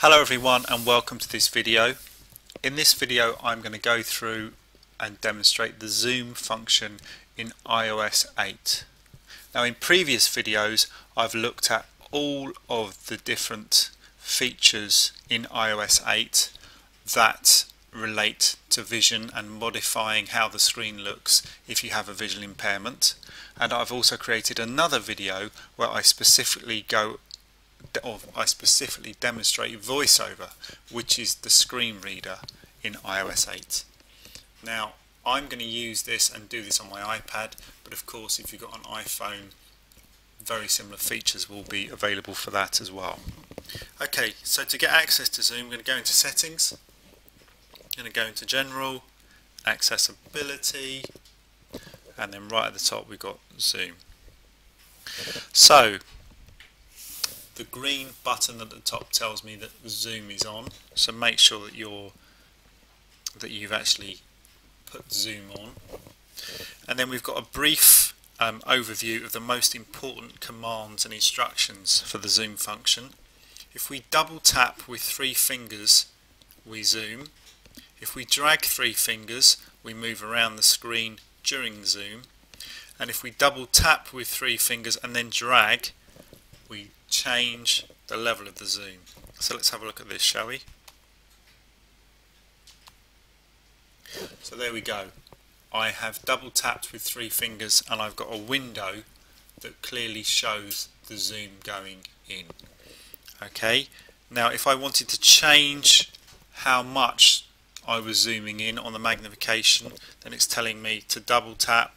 Hello everyone and welcome to this video. In this video I'm going to go through and demonstrate the zoom function in iOS 8. Now in previous videos I've looked at all of the different features in iOS 8 that relate to vision and modifying how the screen looks if you have a visual impairment and I've also created another video where I specifically go or I specifically demonstrate VoiceOver, which is the screen reader in iOS 8. Now, I'm going to use this and do this on my iPad, but of course, if you've got an iPhone, very similar features will be available for that as well. Okay, so to get access to Zoom, I'm going to go into Settings, I'm going to go into General, Accessibility, and then right at the top we've got Zoom. So, the green button at the top tells me that the zoom is on. So make sure that you're that you've actually put zoom on. And then we've got a brief um, overview of the most important commands and instructions for the zoom function. If we double tap with three fingers we zoom. If we drag three fingers we move around the screen during zoom. And if we double tap with three fingers and then drag we change the level of the zoom. So let's have a look at this, shall we? So there we go. I have double tapped with three fingers and I've got a window that clearly shows the zoom going in. Okay, now if I wanted to change how much I was zooming in on the magnification, then it's telling me to double tap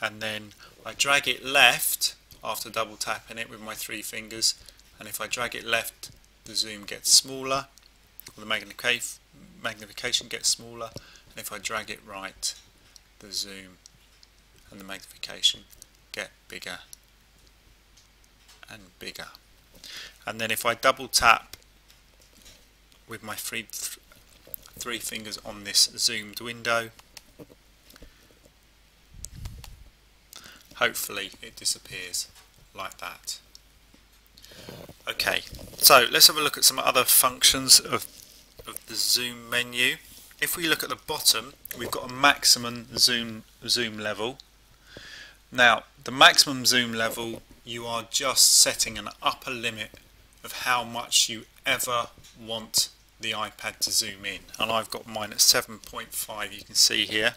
and then I drag it left after double tapping it with my three fingers and if I drag it left the zoom gets smaller the magnification gets smaller and if I drag it right the zoom and the magnification get bigger and bigger. And then if I double tap with my three, th three fingers on this zoomed window hopefully it disappears like that. Okay, so let's have a look at some other functions of, of the zoom menu. If we look at the bottom, we've got a maximum zoom zoom level. Now, the maximum zoom level, you are just setting an upper limit of how much you ever want the iPad to zoom in. And I've got mine at 7.5, you can see here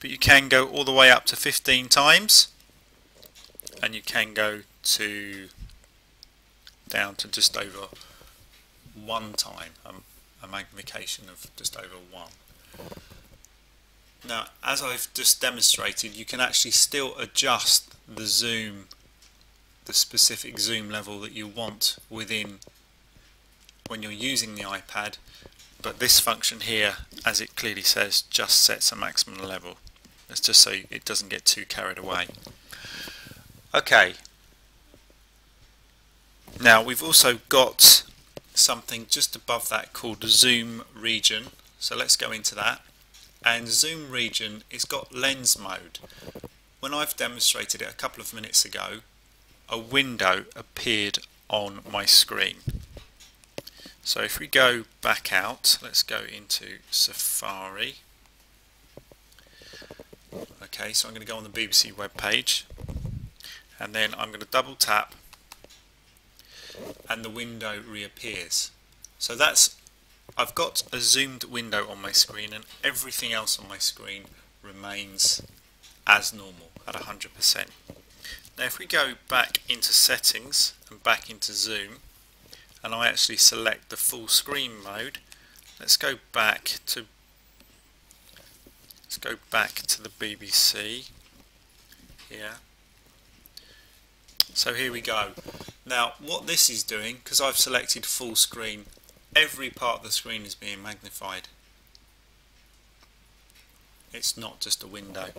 but you can go all the way up to 15 times and you can go to down to just over one time um, a magnification of just over one. Now as I've just demonstrated you can actually still adjust the zoom the specific zoom level that you want within when you're using the iPad but this function here as it clearly says just sets a maximum level. That's just so it doesn't get too carried away. Okay. Now we've also got something just above that called zoom region. So let's go into that. And zoom region it's got lens mode. When I've demonstrated it a couple of minutes ago a window appeared on my screen so if we go back out, let's go into Safari. Okay, so I'm going to go on the BBC web page and then I'm going to double tap and the window reappears. So that's I've got a zoomed window on my screen and everything else on my screen remains as normal at 100%. Now if we go back into settings and back into zoom and I actually select the full screen mode. Let's go back to let's go back to the BBC here. So here we go. Now what this is doing because I've selected full screen every part of the screen is being magnified. It's not just a window.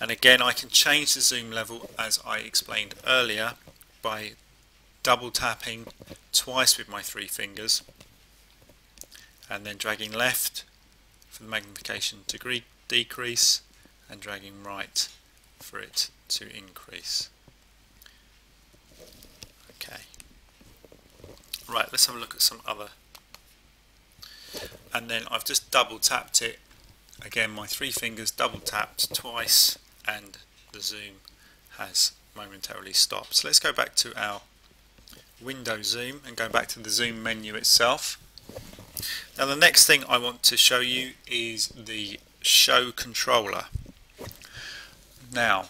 And again I can change the zoom level as I explained earlier by double tapping twice with my three fingers and then dragging left for the magnification to decrease and dragging right for it to increase. Okay. Right, let's have a look at some other. And then I've just double tapped it. Again, my three fingers double tapped twice and the zoom has momentarily stopped. So let's go back to our window zoom and go back to the zoom menu itself. Now the next thing I want to show you is the show controller. Now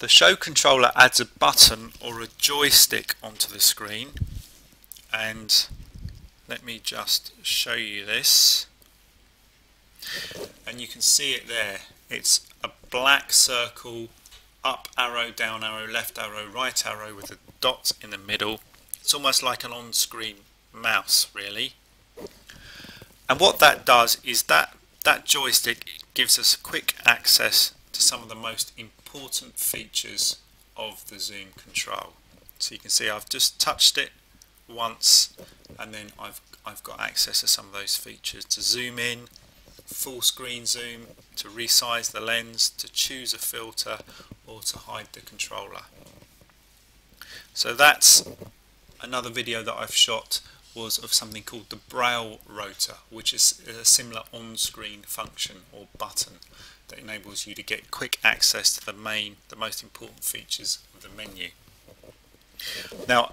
the show controller adds a button or a joystick onto the screen and let me just show you this and you can see it there it's a black circle up arrow down arrow left arrow right arrow with a dot in the middle it's almost like an on-screen mouse really and what that does is that that joystick gives us quick access to some of the most important features of the zoom control so you can see I've just touched it once and then I've, I've got access to some of those features to zoom in, full screen zoom, to resize the lens, to choose a filter or to hide the controller. So that's another video that I've shot was of something called the Braille rotor which is a similar on-screen function or button that enables you to get quick access to the main, the most important features of the menu. Now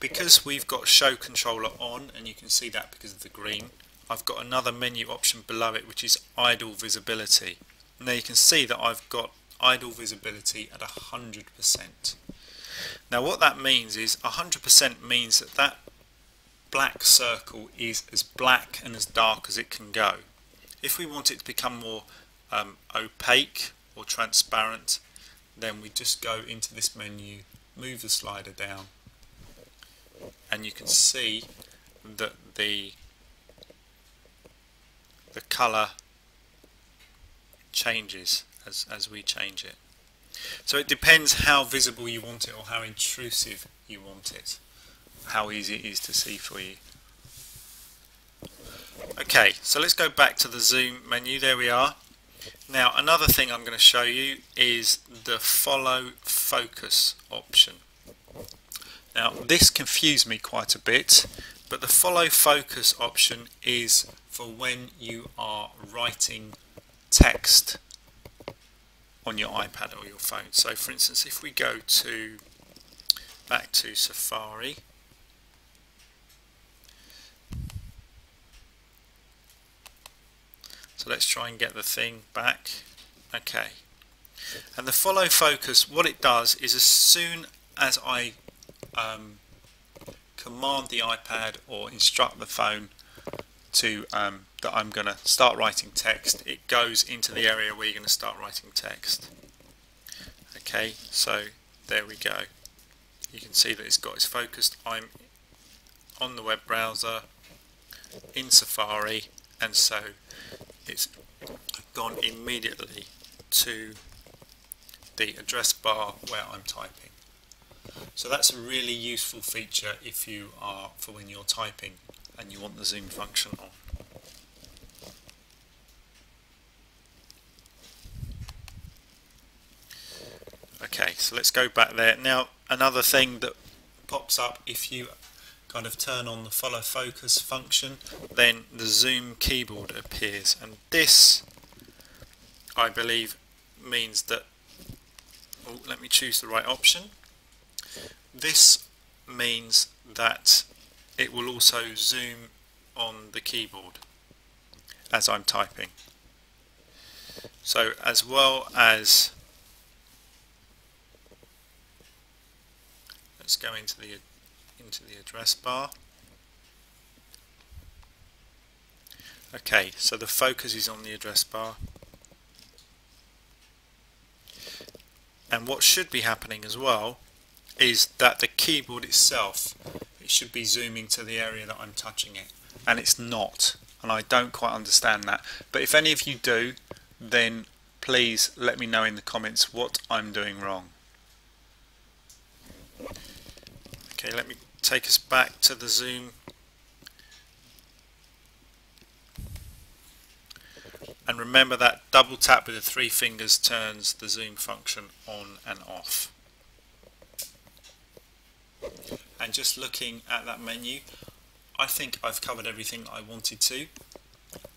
because we've got show controller on and you can see that because of the green I've got another menu option below it which is idle visibility now you can see that I've got idle visibility at 100% now what that means is 100% means that that black circle is as black and as dark as it can go if we want it to become more um, opaque or transparent then we just go into this menu move the slider down and you can see that the the color changes as, as we change it. So it depends how visible you want it or how intrusive you want it, how easy it is to see for you. Okay, so let's go back to the zoom menu, there we are. Now another thing I'm going to show you is the follow focus option. Now this confused me quite a bit but the follow focus option is for when you are writing text on your iPad or your phone. So for instance if we go to back to Safari. So let's try and get the thing back. Okay. And the follow focus what it does is as soon as I um, command the iPad or instruct the phone to um, that I'm going to start writing text, it goes into the area where you're going to start writing text. Okay, so there we go. You can see that it's got its focused. I'm on the web browser in Safari and so it's gone immediately to the address bar where I'm typing. So that's a really useful feature if you are for when you're typing and you want the zoom function on. Okay, so let's go back there. Now another thing that pops up if you kind of turn on the follow focus function then the zoom keyboard appears and this I believe means that oh, let me choose the right option this means that it will also zoom on the keyboard as I'm typing. So as well as let's go into the into the address bar. Okay, so the focus is on the address bar. And what should be happening as well is that the keyboard itself it should be zooming to the area that I'm touching it and it's not and I don't quite understand that but if any of you do then please let me know in the comments what I'm doing wrong okay let me take us back to the zoom and remember that double tap with the three fingers turns the zoom function on and off and just looking at that menu I think I've covered everything I wanted to.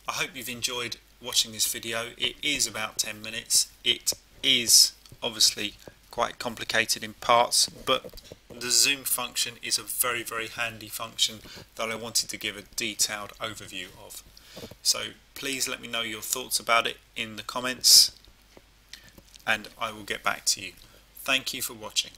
I hope you've enjoyed watching this video. It is about 10 minutes. It is obviously quite complicated in parts but the zoom function is a very very handy function that I wanted to give a detailed overview of. So please let me know your thoughts about it in the comments and I will get back to you. Thank you for watching.